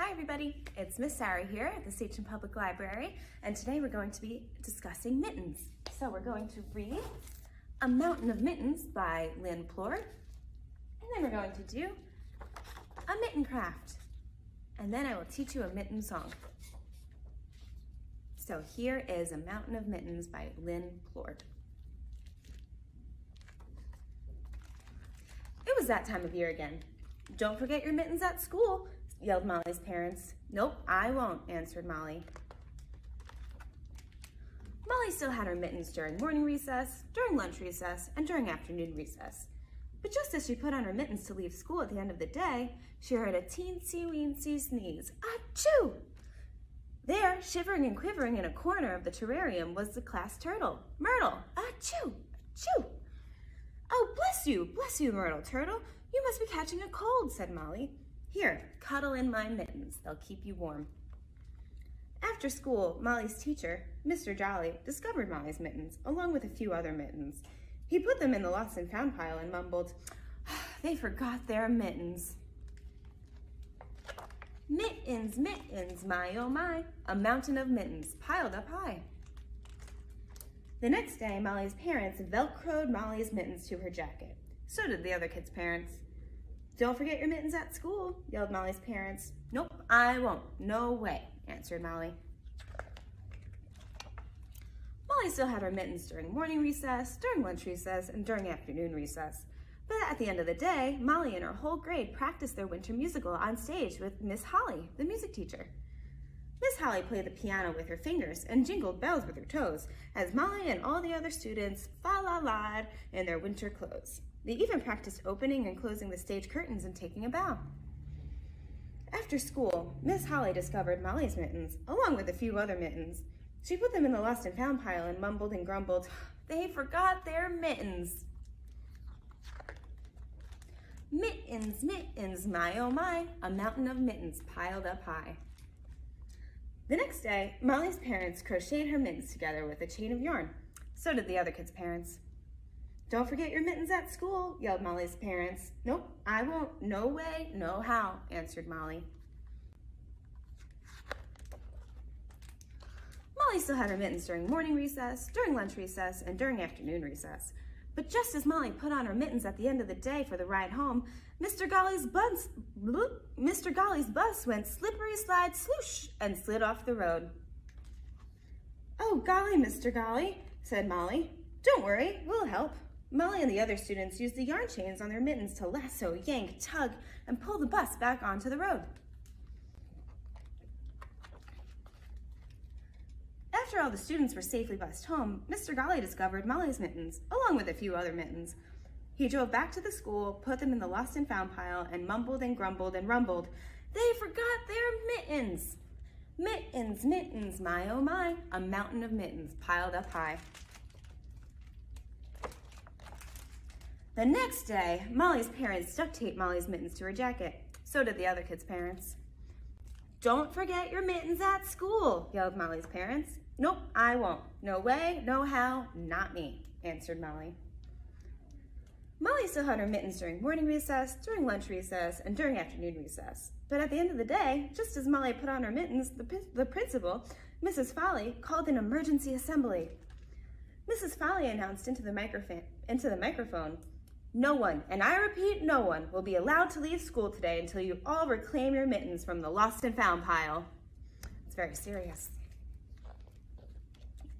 Hi everybody, it's Miss Sarah here at the Sachem Public Library and today we're going to be discussing mittens. So we're going to read A Mountain of Mittens by Lynn Plourde and then we're going to do a mitten craft and then I will teach you a mitten song. So here is A Mountain of Mittens by Lynn Plourde. It was that time of year again. Don't forget your mittens at school, yelled Molly's parents. Nope, I won't, answered Molly. Molly still had her mittens during morning recess, during lunch recess, and during afternoon recess. But just as she put on her mittens to leave school at the end of the day, she heard a teensy-weensy sneeze. Achoo! There, shivering and quivering in a corner of the terrarium was the class turtle, Myrtle. Achoo! Achoo! Oh, bless you, bless you, Myrtle Turtle. You must be catching a cold, said Molly. Here, cuddle in my mittens. They'll keep you warm. After school, Molly's teacher, Mr. Jolly, discovered Molly's mittens, along with a few other mittens. He put them in the lost and found pile and mumbled, they forgot their mittens. Mittens, mittens, my oh my, a mountain of mittens piled up high. The next day, Molly's parents velcroed Molly's mittens to her jacket. So did the other kids' parents. Don't forget your mittens at school, yelled Molly's parents. Nope, I won't. No way, answered Molly. Molly still had her mittens during morning recess, during lunch recess, and during afternoon recess. But at the end of the day, Molly and her whole grade practiced their winter musical on stage with Miss Holly, the music teacher. Miss Holly played the piano with her fingers and jingled bells with her toes as Molly and all the other students fa-la-la'd in their winter clothes. They even practiced opening and closing the stage curtains and taking a bow. After school, Miss Holly discovered Molly's mittens, along with a few other mittens. She put them in the lost and found pile and mumbled and grumbled, they forgot their mittens. Mittens, mittens, my oh my, a mountain of mittens piled up high. The next day, Molly's parents crocheted her mittens together with a chain of yarn. So did the other kids' parents. Don't forget your mittens at school, yelled Molly's parents. Nope, I won't. No way, no how, answered Molly. Molly still had her mittens during morning recess, during lunch recess, and during afternoon recess. But just as Molly put on her mittens at the end of the day for the ride home, Mr. Golly's bus, Mr. Golly's bus went slippery slide sloosh and slid off the road. Oh, golly, Mr. Golly, said Molly. Don't worry, we'll help. Molly and the other students used the yarn chains on their mittens to lasso, yank, tug, and pull the bus back onto the road. After all the students were safely bused home, Mr. Golly discovered Molly's mittens, along with a few other mittens. He drove back to the school, put them in the lost and found pile, and mumbled and grumbled and rumbled, They forgot their mittens! Mittens, mittens, my oh my, a mountain of mittens piled up high. The next day, Molly's parents duct taped Molly's mittens to her jacket. So did the other kids' parents. Don't forget your mittens at school, yelled Molly's parents. Nope, I won't. No way, no how, not me, answered Molly. Molly still had her mittens during morning recess, during lunch recess, and during afternoon recess. But at the end of the day, just as Molly put on her mittens, the, the principal, Mrs. Folly, called an emergency assembly. Mrs. Folly announced into the, microphone, into the microphone, no one, and I repeat, no one, will be allowed to leave school today until you all reclaim your mittens from the lost and found pile. It's very serious.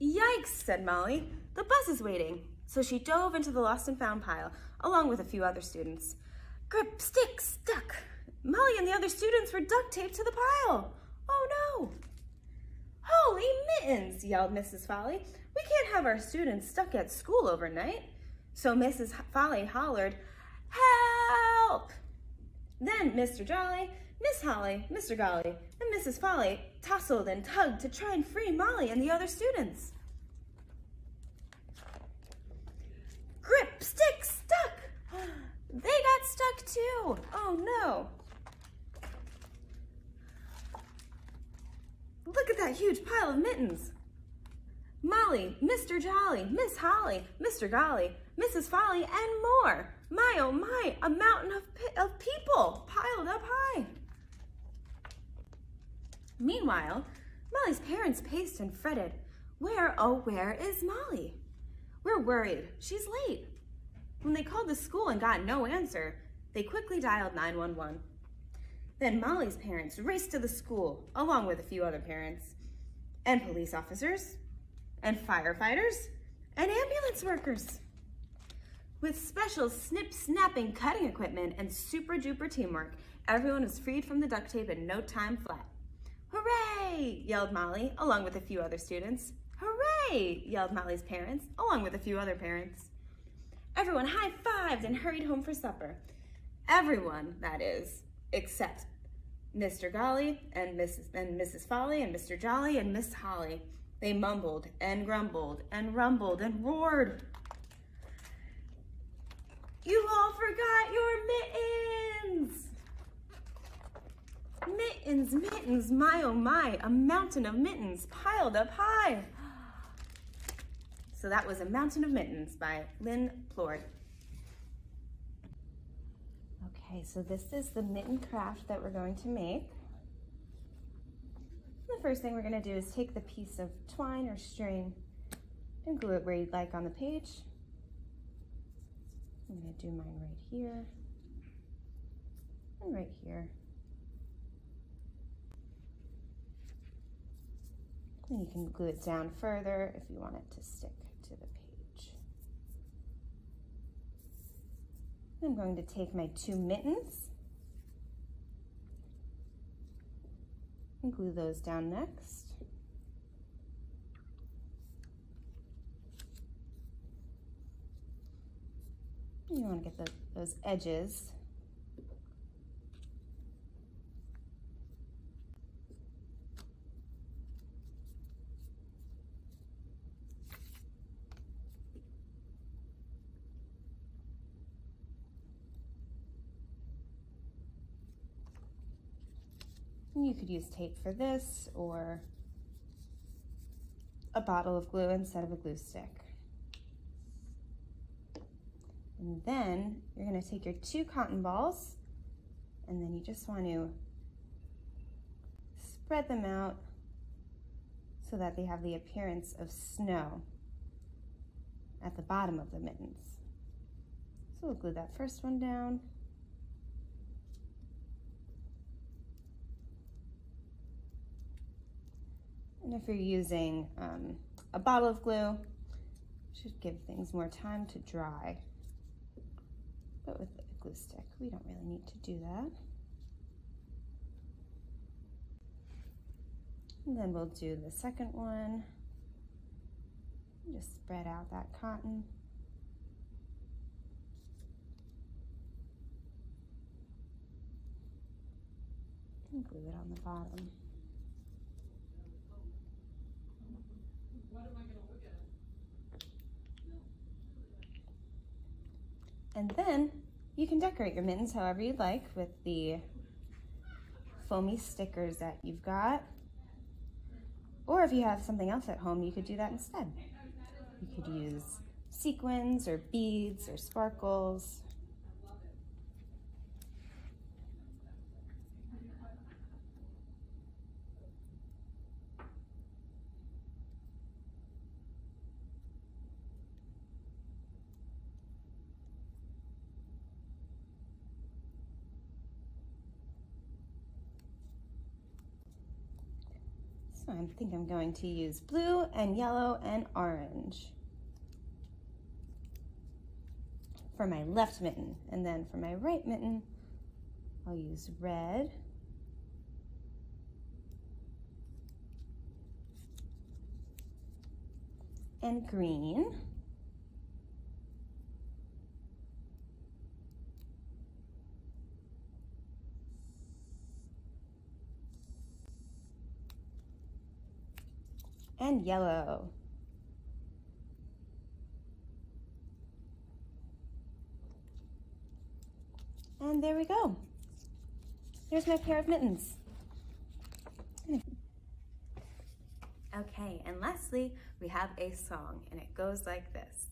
Yikes, said Molly. The bus is waiting. So she dove into the lost and found pile, along with a few other students. Grip, stick, stuck. Molly and the other students were duct taped to the pile. Oh no! Holy mittens, yelled Mrs. Folly. We can't have our students stuck at school overnight. So Mrs. Folly hollered, help! Then Mr. Jolly, Miss Holly, Mr. Golly, and Mrs. Folly tussled and tugged to try and free Molly and the other students. Grip, stick, stuck! They got stuck too! Oh no! Look at that huge pile of mittens! Mr. Jolly, Miss Holly, Mr. Golly, Mrs. Folly, and more. My, oh my, a mountain of, of people piled up high. Meanwhile, Molly's parents paced and fretted. Where, oh, where is Molly? We're worried. She's late. When they called the school and got no answer, they quickly dialed 911. Then Molly's parents raced to the school, along with a few other parents, and police officers, and firefighters, and ambulance workers. With special snip, snapping, cutting equipment and super duper teamwork, everyone was freed from the duct tape in no time flat. Hooray! yelled Molly, along with a few other students. Hooray! yelled Molly's parents, along with a few other parents. Everyone high-fived and hurried home for supper. Everyone, that is, except Mr. Golly and Mrs. and Mrs. Folly and Mr. Jolly and Miss Holly. They mumbled and grumbled and rumbled and roared. You all forgot your mittens! Mittens, mittens, my oh my, a mountain of mittens piled up high. So that was A Mountain of Mittens by Lynn Plourde. Okay, so this is the mitten craft that we're going to make. The first thing we're gonna do is take the piece of twine or string and glue it where you'd like on the page. I'm gonna do mine right here and right here. And you can glue it down further if you want it to stick to the page. I'm going to take my two mittens and glue those down next. You want to get the, those edges You could use tape for this or a bottle of glue instead of a glue stick. And then you're gonna take your two cotton balls and then you just want to spread them out so that they have the appearance of snow at the bottom of the mittens. So we'll glue that first one down. And if you're using um, a bottle of glue, should give things more time to dry. But with a glue stick, we don't really need to do that. And then we'll do the second one. Just spread out that cotton. And glue it on the bottom. And then you can decorate your mittens however you'd like with the foamy stickers that you've got. Or if you have something else at home, you could do that instead. You could use sequins or beads or sparkles. So I think I'm going to use blue and yellow and orange for my left mitten. And then for my right mitten, I'll use red and green. And yellow. And there we go. There's my pair of mittens. Okay, and lastly, we have a song, and it goes like this.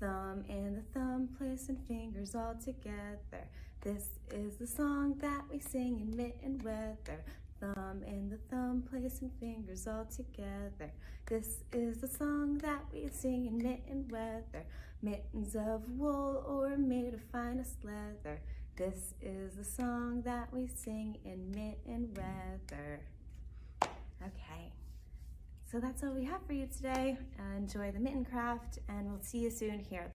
Thumb in the thumb, placing fingers all together. This is the song that we sing in mitten weather. Thumb and the thumb, placing fingers all together. This is the song that we sing in mitten weather. Mittens of wool or made of finest leather. This is the song that we sing in mitten weather. Okay, so that's all we have for you today. Uh, enjoy the mitten craft and we'll see you soon here